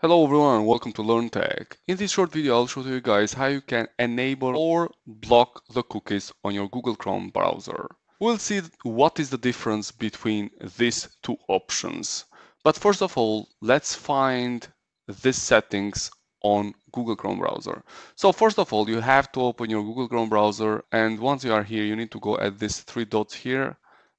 Hello everyone, and welcome to Learn Tech. In this short video, I'll show you guys how you can enable or block the cookies on your Google Chrome browser. We'll see what is the difference between these two options. But first of all, let's find these settings on Google Chrome browser. So first of all, you have to open your Google Chrome browser and once you are here, you need to go at these three dots here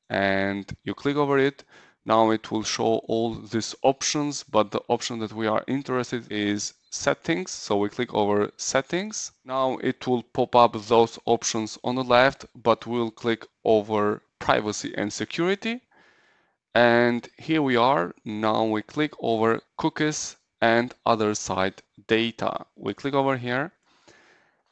and you click over it now it will show all these options, but the option that we are interested is settings. So we click over settings. Now it will pop up those options on the left, but we'll click over privacy and security. And here we are. Now we click over cookies and other site data. We click over here.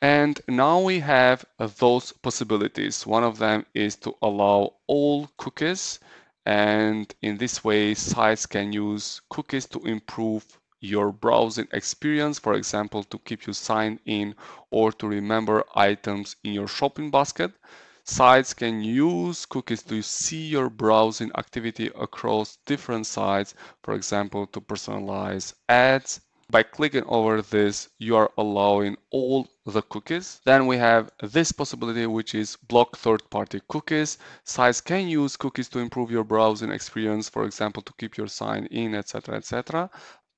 And now we have those possibilities. One of them is to allow all cookies and in this way sites can use cookies to improve your browsing experience for example to keep you signed in or to remember items in your shopping basket. Sites can use cookies to see your browsing activity across different sites for example to personalize ads by clicking over this, you are allowing all the cookies. Then we have this possibility, which is block third-party cookies. Sites can use cookies to improve your browsing experience, for example, to keep your sign in, etc., etc.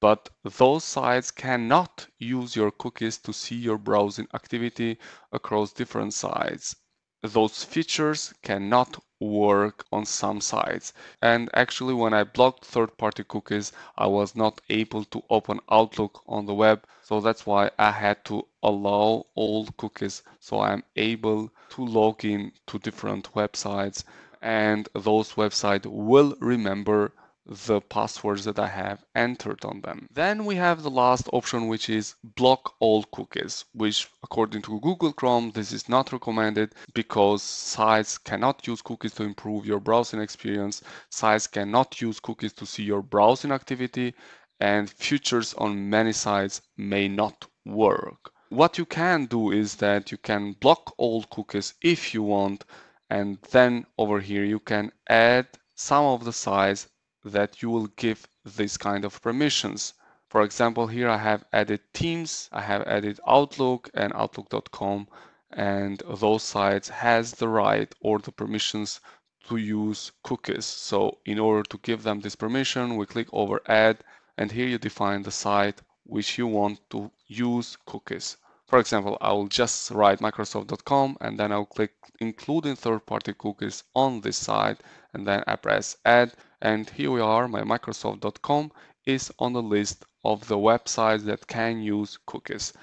But those sites cannot use your cookies to see your browsing activity across different sites those features cannot work on some sites. And actually, when I blocked third-party cookies, I was not able to open Outlook on the web. So that's why I had to allow all cookies. So I'm able to log in to different websites and those websites will remember the passwords that I have entered on them. Then we have the last option, which is block all cookies, which according to Google Chrome, this is not recommended because sites cannot use cookies to improve your browsing experience. Sites cannot use cookies to see your browsing activity and features on many sites may not work. What you can do is that you can block all cookies if you want and then over here you can add some of the sites that you will give this kind of permissions. For example, here I have added Teams, I have added Outlook and Outlook.com, and those sites has the right or the permissions to use cookies. So in order to give them this permission, we click over add, and here you define the site which you want to use cookies. For example, I will just write Microsoft.com and then I'll click including third-party cookies on this site and then I press add and here we are, my Microsoft.com is on the list of the websites that can use cookies.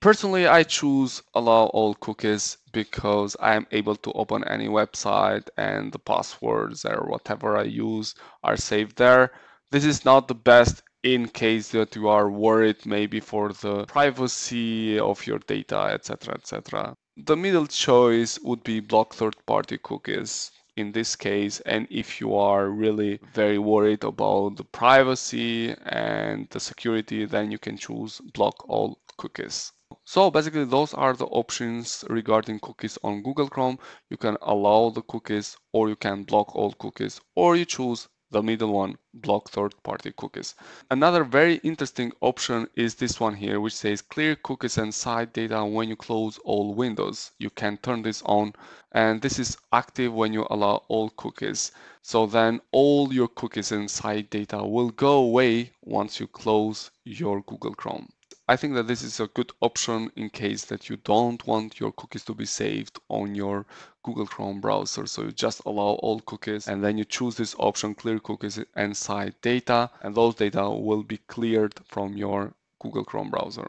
Personally, I choose allow all cookies because I am able to open any website and the passwords or whatever I use are saved there. This is not the best in case that you are worried maybe for the privacy of your data, etc., etc. The middle choice would be block third-party cookies in this case and if you are really very worried about the privacy and the security then you can choose block all cookies. So basically those are the options regarding cookies on Google Chrome. You can allow the cookies or you can block all cookies or you choose the middle one, block third-party cookies. Another very interesting option is this one here, which says clear cookies and site data when you close all windows. You can turn this on and this is active when you allow all cookies. So then all your cookies and site data will go away once you close your Google Chrome. I think that this is a good option in case that you don't want your cookies to be saved on your Google Chrome browser. So you just allow all cookies and then you choose this option, clear cookies and site data, and those data will be cleared from your Google Chrome browser.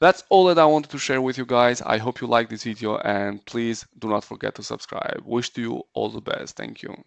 That's all that I wanted to share with you guys. I hope you like this video and please do not forget to subscribe. Wish to you all the best. Thank you.